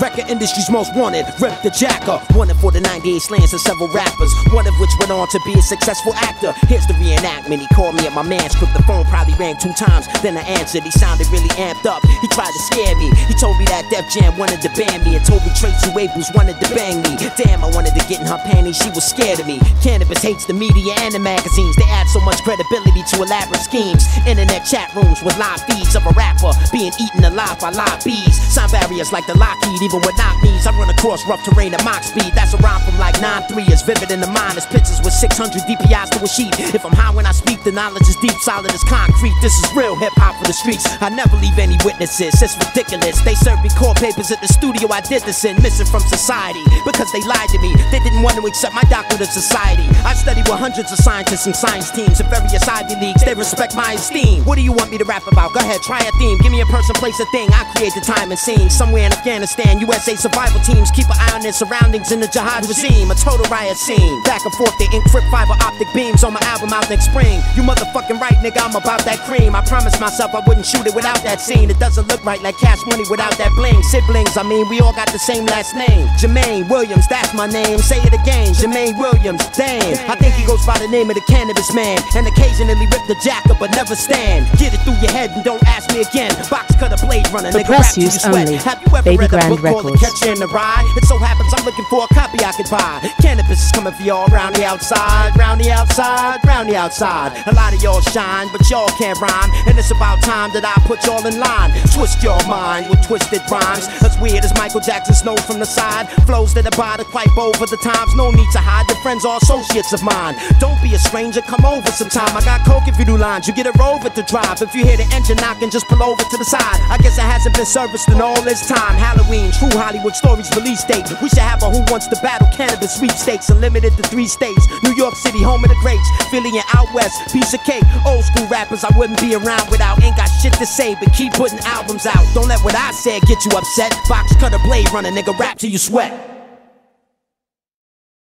Record industry's most wanted, Rip the Jacker. Wanted for the 98 slams of several rappers, one of which went on to be a successful actor. Here's the reenactment. He called me at my man's crib. The phone probably rang two times. Then I answered. He sounded really amped up. He tried to scare me. He told me that Def Jam wanted to ban me and told me Tracy Waples wanted to bang me. Damn, I wanted to get in her panties. She was scared of me. Canibus hates the media and the magazines. They add so much credibility to elaborate schemes. Internet chat rooms with live feeds of a rapper being eaten alive by live bees. Sound barriers like the Lockheed, even with not knees. I run across rough terrain at Mach speed. That's a rhyme from like 9-3, as vivid in the mind as pictures with 600 DPIs to a sheet. If I'm high when I speak, the knowledge is deep, solid as concrete. This is real hip hop for the streets. I never leave any witnesses, it's ridiculous. They serve me court papers at the studio I did this in, missing from society because they lied to me. They didn't want to accept my doctorate of society. I studied with hundreds of scientists and science teams of various Ivy Leagues. They respect my esteem. What do you want me to rap about? Go ahead, try a theme. Give me a person, place, a thing. I create the time and scene. Somewhere in Afghanistan, USA survival teams keep an eye on their surroundings in the jihad regime. A total riot scene. Back and forth, they encrypt fiber optic beams on my album out next spring. You motherfucking right, nigga, I'm about that cream. I promised myself I wouldn't shoot it without that scene. It doesn't look right like cash money without that bling. Siblings, I mean, we all got the same last name. Jermaine Williams, that's my name. Say it again, Jermaine Williams. Damn, I think he goes by the name of the Canibus man. And occasionally rip the Jacker, but never stand. Get it through your head and don't ask me again. Box cutter blade runner, nigga, press use sweat. only. Have you ever Baby read a Grand book called The Records. Catcher in the Rye? It so happens I'm looking for a copy I could buy. Canibus is coming for y'all round the outside, round the outside, round the outside. A lot of y'all shine, but y'all can't rhyme. And it's about time that I put y'all in line. Twist your mind with twisted rhymes. As weird as Michael Jackson snow from the side. Flows that are the quite over the times. No need to hide. Your friends are associates of mine. Don't be a stranger, come over sometime. I got coke if you do lines. You get a rover to drive. If you hear the engine knocking, just pull over to the side. I guess it hasn't been serviced in all this time. Halloween, true Hollywood stories release date. We should have a Who Wants to Battle Canibus sweepstakes. Unlimited to three states. New York City, home of the greats. Philly and out west, piece of cake. Old school rappers I wouldn't be around without. Ain't got shit to say, but keep putting albums out. Don't let what I said get you upset. Box cutter blade runner, nigga, rap till you sweat.